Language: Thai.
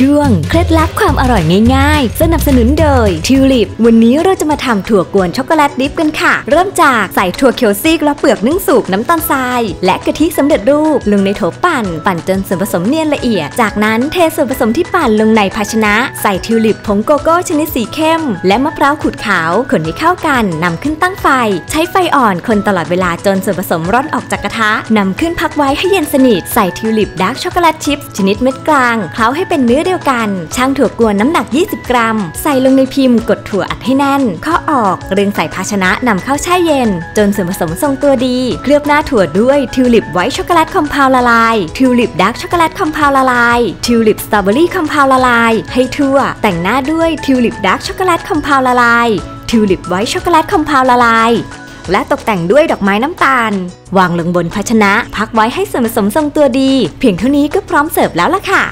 ช่วง เคล็ดลับความอร่อยง่ายๆ สนับสนุนโดยทิวลิป วันนี้เราจะมาทำถั่วกวนช็อกโกแลต dip กันค่ะ เริ่มจากใส่ถั่วเขียวซีกเลาะเปลือกนึ่งสุกน้ำตาลทราย และกะทิสำเร็จรูปลงในโถปั่น ปั่นจนส่วนผสมเนียนละเอียด จากนั้นเทส่วนผสมที่ปั่นลงในภาชนะ ใส่ทิวลิปผงโกโก้ชนิดสีเข้ม และมะพร้าวขูดขาวคนให้เข้ากันนำขึ้นตั้งไฟ ใช้ไฟอ่อนคนตลอดเวลาจนส่วนผสมร่อนออกจากกระทะนำขึ้นพักไว้ให้เย็นสนิทใส่ทิวลิป dark chocolate chip ชนิดเม็ดกลางเคล้าให้เป็นเนื้อเดียวกัน ชั่งถั่วกวนน้ำหนัก 20 กรัม ใส่ลงในพิมพ์กดถั่วอัดให้แน่นเคาะออกเรียงใส่ภาชนะนำเข้าแช่เย็น จนส่วนผสมทรงตัวดี เคลือบหน้าถั่วด้วยทิวลิป white chocolate compound ละลายทิวลิป dark chocolate compound ละลายทิวลิป strawberry compound ละลาย ให้ทั่ว แต่งหน้าด้วยทิวลิป dark chocolate compound ละลายทิวลิป white chocolate compound ละลายและตกแต่งด้วยดอกไม้น้ำตาล วางลงบนภาชนะ พักไว้ให้ส่วนผสมทรงตัวดี เพียงเท่านี้ก็พร้อมเสิร์ฟแล้วล่ะค่ะ